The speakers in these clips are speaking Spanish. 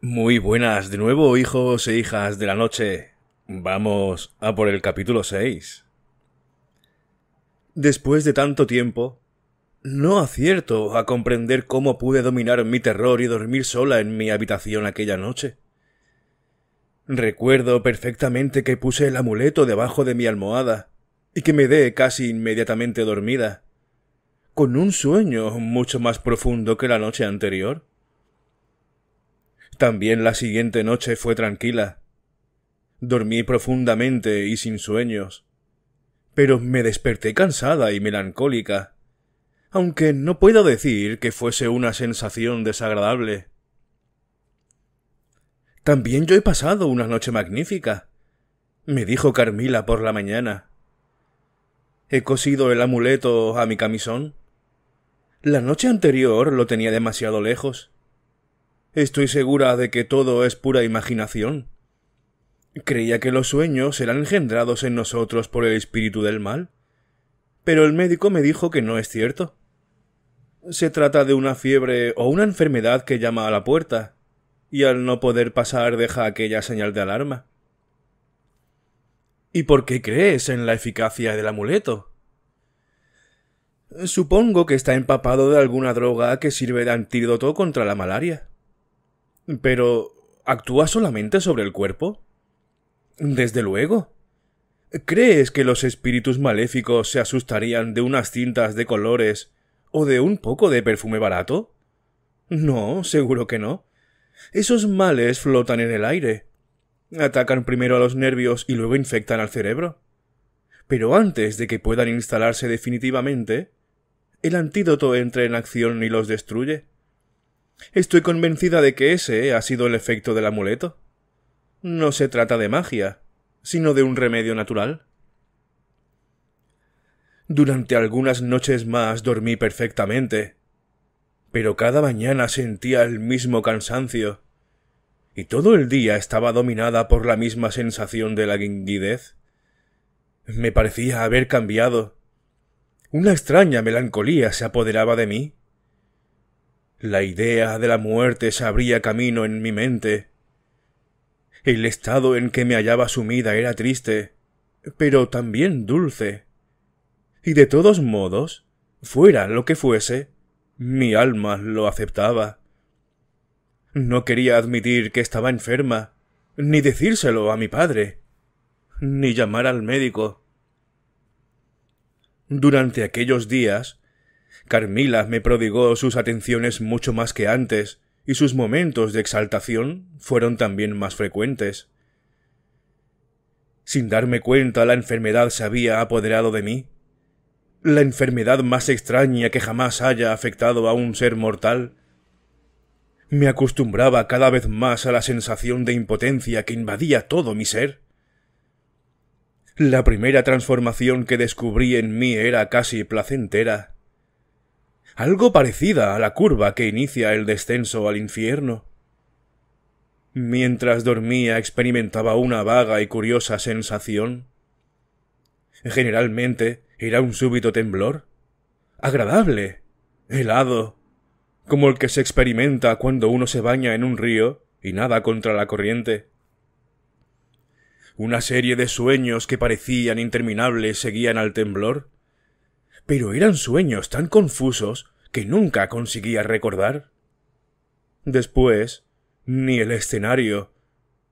Muy buenas de nuevo, hijos e hijas de la noche. Vamos a por el capítulo 6. Después de tanto tiempo, no acierto a comprender cómo pude dominar mi terror y dormir sola en mi habitación aquella noche. Recuerdo perfectamente que puse el amuleto debajo de mi almohada y que me dé casi inmediatamente dormida, con un sueño mucho más profundo que la noche anterior. También la siguiente noche fue tranquila. Dormí profundamente y sin sueños, pero me desperté cansada y melancólica, aunque no puedo decir que fuese una sensación desagradable. También yo he pasado una noche magnífica, me dijo Carmila por la mañana. He cosido el amuleto a mi camisón. La noche anterior lo tenía demasiado lejos Estoy segura de que todo es pura imaginación. Creía que los sueños eran engendrados en nosotros por el espíritu del mal. Pero el médico me dijo que no es cierto. Se trata de una fiebre o una enfermedad que llama a la puerta, y al no poder pasar deja aquella señal de alarma. ¿Y por qué crees en la eficacia del amuleto? Supongo que está empapado de alguna droga que sirve de antídoto contra la malaria. Pero ¿actúa solamente sobre el cuerpo? Desde luego. ¿Crees que los espíritus maléficos se asustarían de unas cintas de colores o de un poco de perfume barato? No, seguro que no. Esos males flotan en el aire. Atacan primero a los nervios y luego infectan al cerebro. Pero antes de que puedan instalarse definitivamente, el antídoto entra en acción y los destruye. Estoy convencida de que ese ha sido el efecto del amuleto. No se trata de magia, sino de un remedio natural. Durante algunas noches más dormí perfectamente, pero cada mañana sentía el mismo cansancio, y todo el día estaba dominada por la misma sensación de la. Me parecía haber cambiado. Una extraña melancolía se apoderaba de mí. La idea de la muerte se abría camino en mi mente. El estado en que me hallaba sumida era triste, pero también dulce. Y de todos modos, fuera lo que fuese, mi alma lo aceptaba. No quería admitir que estaba enferma, ni decírselo a mi padre, ni llamar al médico. Durante aquellos días Carmila me prodigó sus atenciones mucho más que antes, y sus momentos de exaltación fueron también más frecuentes. Sin darme cuenta la enfermedad se había apoderado de mí. La enfermedad más extraña que jamás haya afectado a un ser mortal. Me acostumbraba cada vez más a la sensación de impotencia que invadía todo mi ser. La primera transformación que descubrí en mí era casi placentera algo parecida a la curva que inicia el descenso al infierno. Mientras dormía experimentaba una vaga y curiosa sensación. Generalmente era un súbito temblor, agradable, helado, como el que se experimenta cuando uno se baña en un río y nada contra la corriente. Una serie de sueños que parecían interminables seguían al temblor, pero eran sueños tan confusos que nunca conseguía recordar. Después, ni el escenario,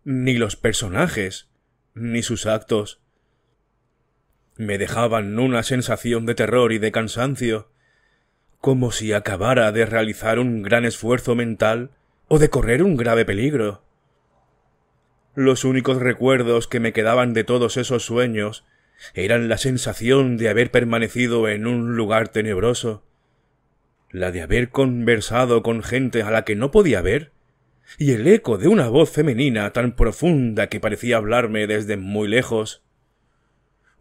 ni los personajes, ni sus actos me dejaban una sensación de terror y de cansancio, como si acabara de realizar un gran esfuerzo mental o de correr un grave peligro. Los únicos recuerdos que me quedaban de todos esos sueños eran la sensación de haber permanecido en un lugar tenebroso, la de haber conversado con gente a la que no podía ver, y el eco de una voz femenina tan profunda que parecía hablarme desde muy lejos.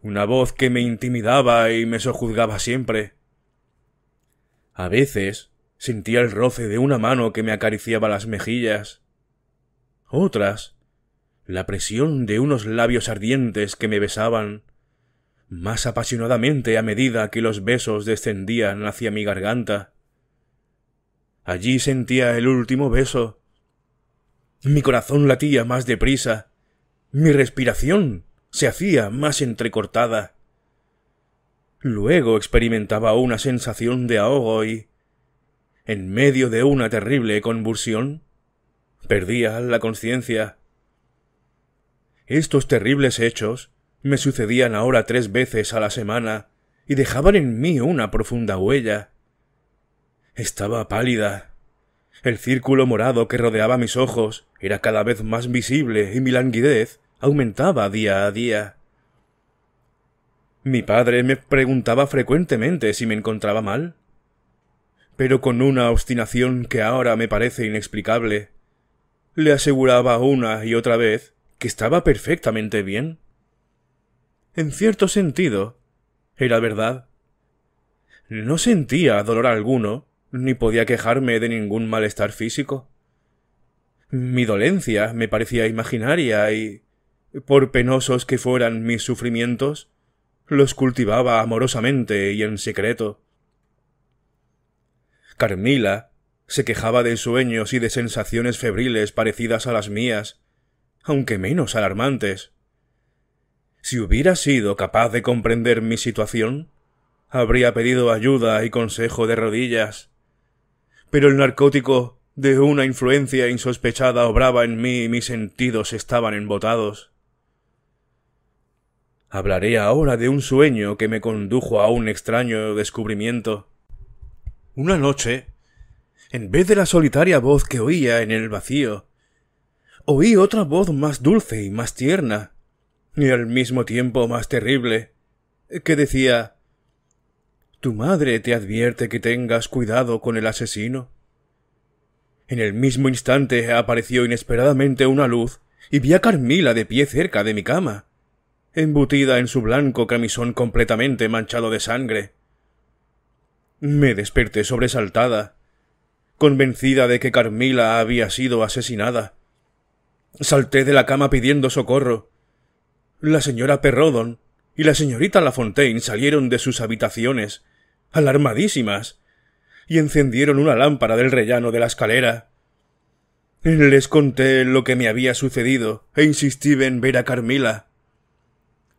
Una voz que me intimidaba y me sojuzgaba siempre. A veces sentía el roce de una mano que me acariciaba las mejillas. Otras, la presión de unos labios ardientes que me besaban, más apasionadamente a medida que los besos descendían hacia mi garganta. Allí sentía el último beso. Mi corazón latía más deprisa, mi respiración se hacía más entrecortada. Luego experimentaba una sensación de ahogo y, en medio de una terrible convulsión, perdía la conciencia. Estos terribles hechos me sucedían ahora tres veces a la semana y dejaban en mí una profunda huella. Estaba pálida. El círculo morado que rodeaba mis ojos era cada vez más visible y mi languidez aumentaba día a día. Mi padre me preguntaba frecuentemente si me encontraba mal, pero con una obstinación que ahora me parece inexplicable, le aseguraba una y otra vez que estaba perfectamente bien. En cierto sentido, era verdad. No sentía dolor alguno, ni podía quejarme de ningún malestar físico. Mi dolencia me parecía imaginaria y, por penosos que fueran mis sufrimientos, los cultivaba amorosamente y en secreto. Carmila se quejaba de sueños y de sensaciones febriles parecidas a las mías, aunque menos alarmantes. Si hubiera sido capaz de comprender mi situación, habría pedido ayuda y consejo de rodillas pero el narcótico de una influencia insospechada obraba en mí y mis sentidos estaban embotados. Hablaré ahora de un sueño que me condujo a un extraño descubrimiento. Una noche, en vez de la solitaria voz que oía en el vacío, oí otra voz más dulce y más tierna, y al mismo tiempo más terrible, que decía ¿Tu madre te advierte que tengas cuidado con el asesino? En el mismo instante apareció inesperadamente una luz y vi a Carmila de pie cerca de mi cama, embutida en su blanco camisón completamente manchado de sangre. Me desperté sobresaltada, convencida de que Carmila había sido asesinada. Salté de la cama pidiendo socorro. La señora Perrodon y la señorita Lafontaine salieron de sus habitaciones, alarmadísimas, y encendieron una lámpara del rellano de la escalera. Les conté lo que me había sucedido e insistí en ver a Carmila.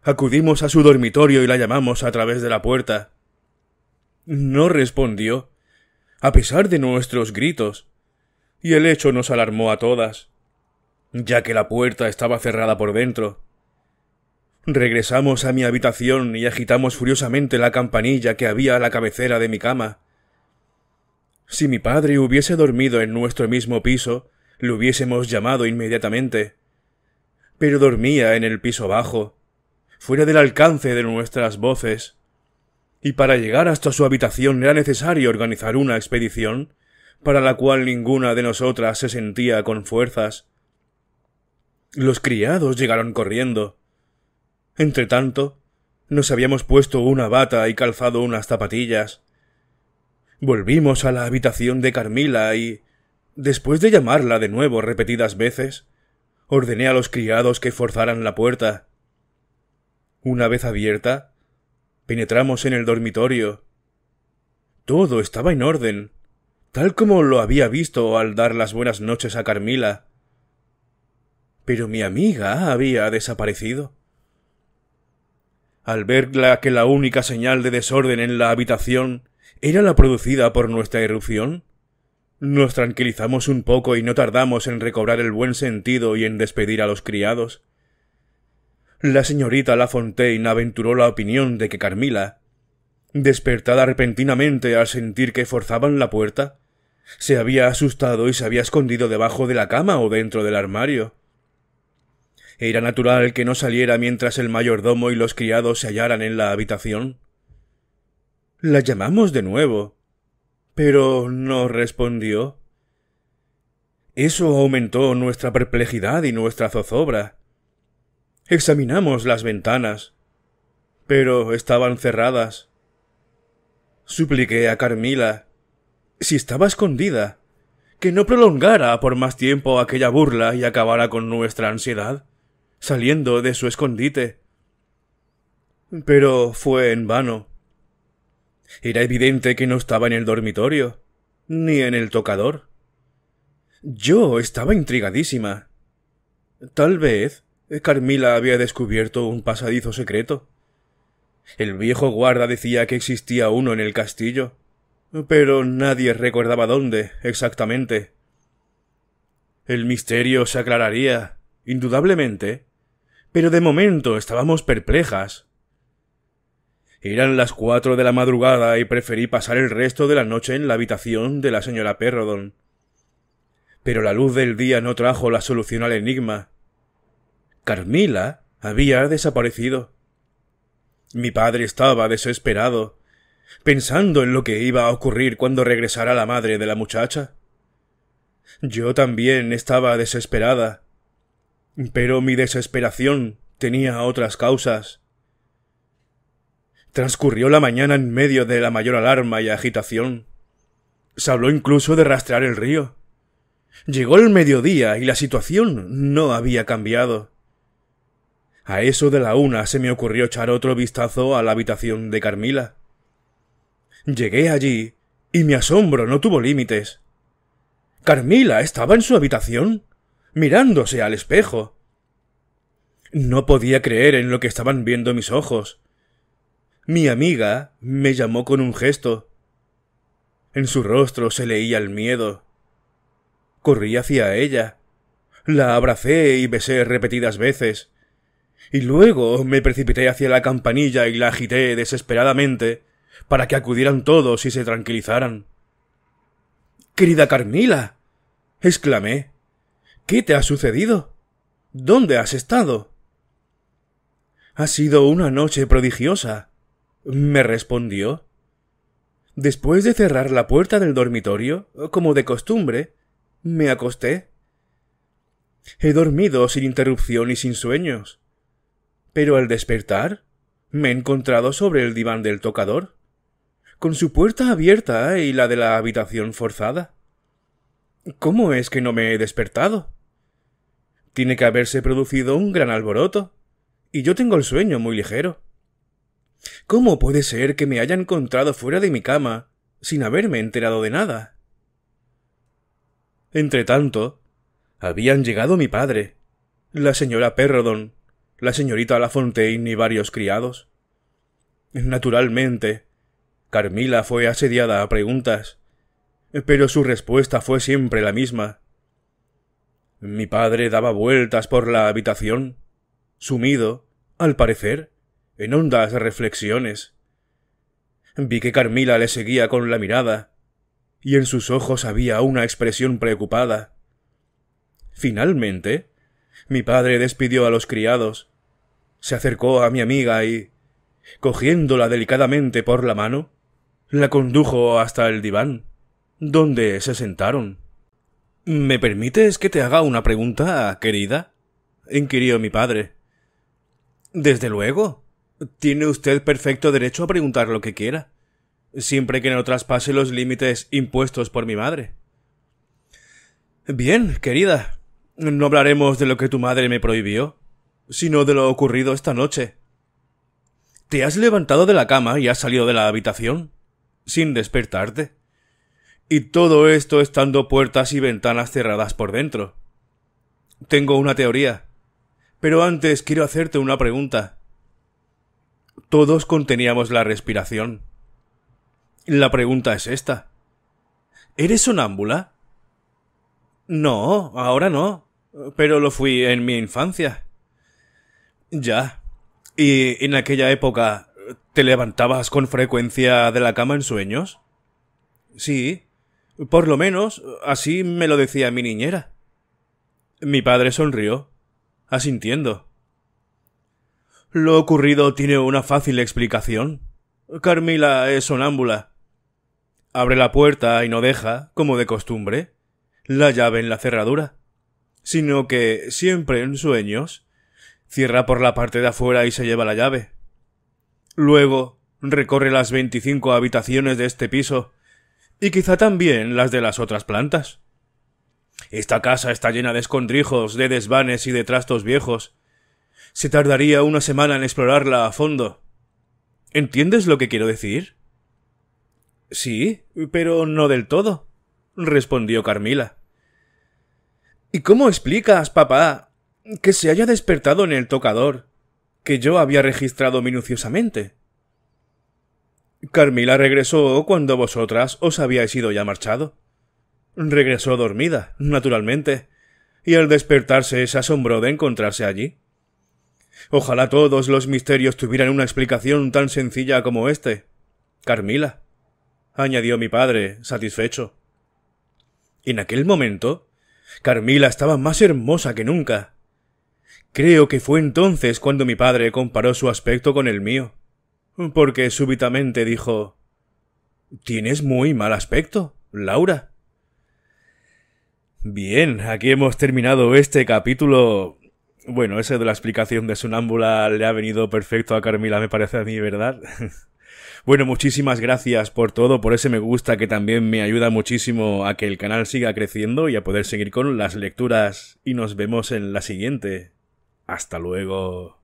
Acudimos a su dormitorio y la llamamos a través de la puerta. No respondió, a pesar de nuestros gritos, y el hecho nos alarmó a todas, ya que la puerta estaba cerrada por dentro. Regresamos a mi habitación y agitamos furiosamente la campanilla que había a la cabecera de mi cama. Si mi padre hubiese dormido en nuestro mismo piso, le hubiésemos llamado inmediatamente. Pero dormía en el piso bajo, fuera del alcance de nuestras voces, y para llegar hasta su habitación era necesario organizar una expedición, para la cual ninguna de nosotras se sentía con fuerzas. Los criados llegaron corriendo, Entretanto, nos habíamos puesto una bata y calzado unas zapatillas. Volvimos a la habitación de Carmila y, después de llamarla de nuevo repetidas veces, ordené a los criados que forzaran la puerta. Una vez abierta, penetramos en el dormitorio. Todo estaba en orden, tal como lo había visto al dar las buenas noches a Carmila. Pero mi amiga había desaparecido al ver que la única señal de desorden en la habitación era la producida por nuestra irrupción, nos tranquilizamos un poco y no tardamos en recobrar el buen sentido y en despedir a los criados. La señorita Lafontaine aventuró la opinión de que Carmila, despertada repentinamente al sentir que forzaban la puerta, se había asustado y se había escondido debajo de la cama o dentro del armario. Era natural que no saliera mientras el mayordomo y los criados se hallaran en la habitación. La llamamos de nuevo, pero no respondió. Eso aumentó nuestra perplejidad y nuestra zozobra. Examinamos las ventanas, pero estaban cerradas. Supliqué a Carmila, si estaba escondida, que no prolongara por más tiempo aquella burla y acabara con nuestra ansiedad saliendo de su escondite. Pero fue en vano. Era evidente que no estaba en el dormitorio, ni en el tocador. Yo estaba intrigadísima. Tal vez Carmila había descubierto un pasadizo secreto. El viejo guarda decía que existía uno en el castillo, pero nadie recordaba dónde exactamente. El misterio se aclararía, indudablemente, pero de momento estábamos perplejas. Eran las cuatro de la madrugada y preferí pasar el resto de la noche en la habitación de la señora Perrodon. Pero la luz del día no trajo la solución al enigma. Carmila había desaparecido. Mi padre estaba desesperado, pensando en lo que iba a ocurrir cuando regresara la madre de la muchacha. Yo también estaba desesperada. Pero mi desesperación tenía otras causas. Transcurrió la mañana en medio de la mayor alarma y agitación. Se habló incluso de rastrear el río. Llegó el mediodía y la situación no había cambiado. A eso de la una se me ocurrió echar otro vistazo a la habitación de Carmila. Llegué allí y mi asombro no tuvo límites. Carmila estaba en su habitación, mirándose al espejo. No podía creer en lo que estaban viendo mis ojos. Mi amiga me llamó con un gesto. En su rostro se leía el miedo. Corrí hacia ella. La abracé y besé repetidas veces. Y luego me precipité hacia la campanilla y la agité desesperadamente para que acudieran todos y se tranquilizaran. Querida Carmila. exclamé. ¿Qué te ha sucedido? ¿Dónde has estado? Ha sido una noche prodigiosa me respondió. Después de cerrar la puerta del dormitorio, como de costumbre, me acosté. He dormido sin interrupción y sin sueños. Pero al despertar, me he encontrado sobre el diván del tocador, con su puerta abierta y la de la habitación forzada. ¿Cómo es que no me he despertado? Tiene que haberse producido un gran alboroto, y yo tengo el sueño muy ligero. ¿Cómo puede ser que me haya encontrado fuera de mi cama sin haberme enterado de nada? Entretanto, habían llegado mi padre, la señora Perrodon, la señorita Lafontaine y varios criados. Naturalmente, Carmila fue asediada a preguntas, pero su respuesta fue siempre la misma. Mi padre daba vueltas por la habitación, sumido, al parecer, en hondas reflexiones. Vi que Carmila le seguía con la mirada, y en sus ojos había una expresión preocupada. Finalmente, mi padre despidió a los criados, se acercó a mi amiga y, cogiéndola delicadamente por la mano, la condujo hasta el diván, donde se sentaron. ¿Me permites que te haga una pregunta, querida? inquirió mi padre. Desde luego, tiene usted perfecto derecho a preguntar lo que quiera, siempre que no traspase los límites impuestos por mi madre. Bien, querida, no hablaremos de lo que tu madre me prohibió, sino de lo ocurrido esta noche. Te has levantado de la cama y has salido de la habitación, sin despertarte. Y todo esto estando puertas y ventanas cerradas por dentro. Tengo una teoría. Pero antes quiero hacerte una pregunta. Todos conteníamos la respiración. La pregunta es esta. ¿Eres sonámbula? No, ahora no, pero lo fui en mi infancia. Ya. ¿Y en aquella época te levantabas con frecuencia de la cama en sueños? Sí, por lo menos así me lo decía mi niñera. Mi padre sonrió, asintiendo. Lo ocurrido tiene una fácil explicación. Carmila es sonámbula. Abre la puerta y no deja, como de costumbre, la llave en la cerradura, sino que, siempre en sueños, cierra por la parte de afuera y se lleva la llave. Luego recorre las veinticinco habitaciones de este piso y quizá también las de las otras plantas. Esta casa está llena de escondrijos, de desvanes y de trastos viejos, se tardaría una semana en explorarla a fondo. ¿Entiendes lo que quiero decir? Sí, pero no del todo, respondió Carmila. ¿Y cómo explicas, papá, que se haya despertado en el tocador, que yo había registrado minuciosamente? Carmila regresó cuando vosotras os habíais ido ya marchado. Regresó dormida, naturalmente, y al despertarse se asombró de encontrarse allí. Ojalá todos los misterios tuvieran una explicación tan sencilla como este. Carmila, añadió mi padre, satisfecho. En aquel momento, Carmila estaba más hermosa que nunca. Creo que fue entonces cuando mi padre comparó su aspecto con el mío, porque súbitamente dijo Tienes muy mal aspecto, Laura. Bien, aquí hemos terminado este capítulo. Bueno, ese de la explicación de Sonámbula le ha venido perfecto a Carmila, me parece a mí, ¿verdad? bueno, muchísimas gracias por todo, por ese me gusta que también me ayuda muchísimo a que el canal siga creciendo y a poder seguir con las lecturas. Y nos vemos en la siguiente. Hasta luego.